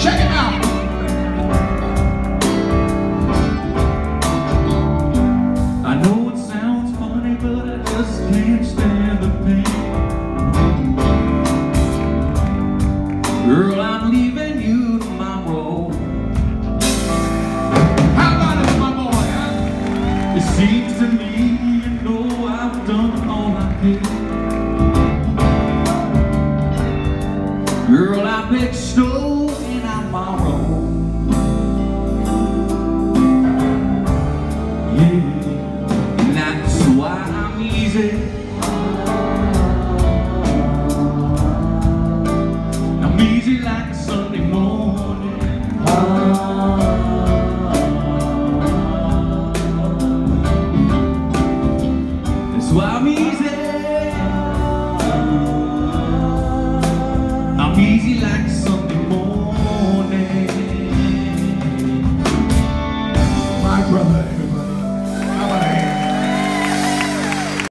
Check it out. I know it sounds funny, but I just can't stand the pain. Girl, I'm leaving you tomorrow. How about it, my boy? It seems to me, you know, I've done all I. Girl, I and Yeah, and that's why I'm easy. I'm easy like a Sunday morning. That's why I'm easy. My brother,